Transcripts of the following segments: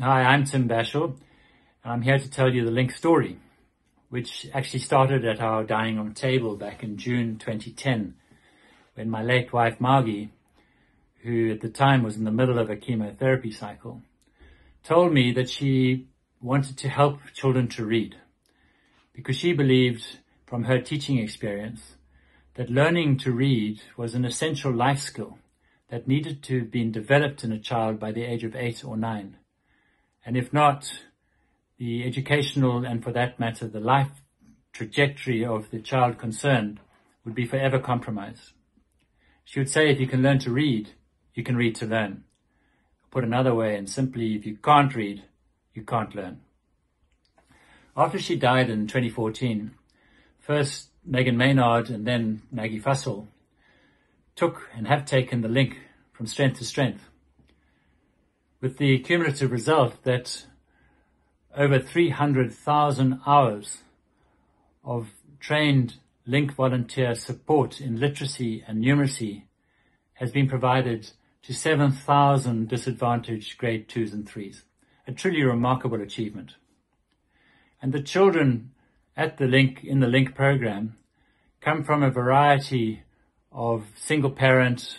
Hi, I'm Tim Bashall. I'm here to tell you the Link story, which actually started at our dining room table back in June 2010, when my late wife Margie, who at the time was in the middle of a chemotherapy cycle, told me that she wanted to help children to read because she believed from her teaching experience that learning to read was an essential life skill that needed to have been developed in a child by the age of eight or nine. And if not, the educational and for that matter, the life trajectory of the child concerned would be forever compromised. She would say if you can learn to read, you can read to learn. Put another way, and simply, if you can't read, you can't learn. After she died in 2014, first Megan Maynard and then Maggie Fussell took and have taken the link from strength to strength with the cumulative result that over 300,000 hours of trained link volunteer support in literacy and numeracy has been provided to 7,000 disadvantaged grade twos and threes. A truly remarkable achievement. And the children at the link, in the link program, come from a variety of single parent,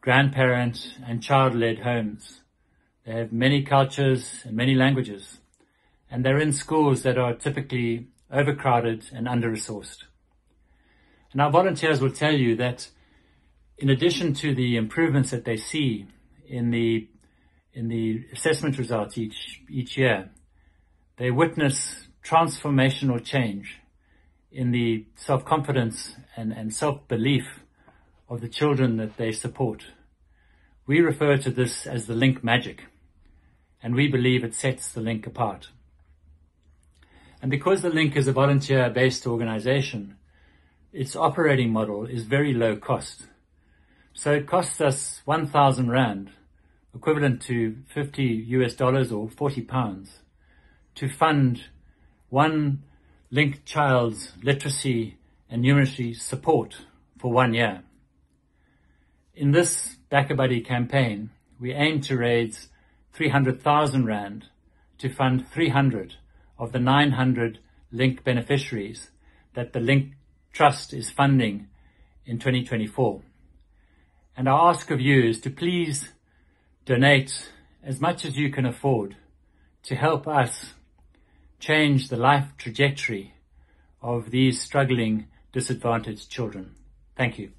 grandparent and child-led homes. They have many cultures and many languages, and they're in schools that are typically overcrowded and under-resourced. And our volunteers will tell you that in addition to the improvements that they see in the in the assessment results each each year, they witness transformational change in the self-confidence and, and self-belief of the children that they support. We refer to this as the link magic, and we believe it sets the link apart. And because the link is a volunteer-based organization, its operating model is very low cost. So it costs us 1,000 Rand, equivalent to 50 US dollars or 40 pounds, to fund one linked child's literacy and numeracy support for one year. In this BackaBuddy campaign, we aim to raise 300,000 Rand to fund 300 of the 900 Link beneficiaries that the Link Trust is funding in 2024. And our ask of you is to please donate as much as you can afford to help us change the life trajectory of these struggling disadvantaged children. Thank you.